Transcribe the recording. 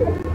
you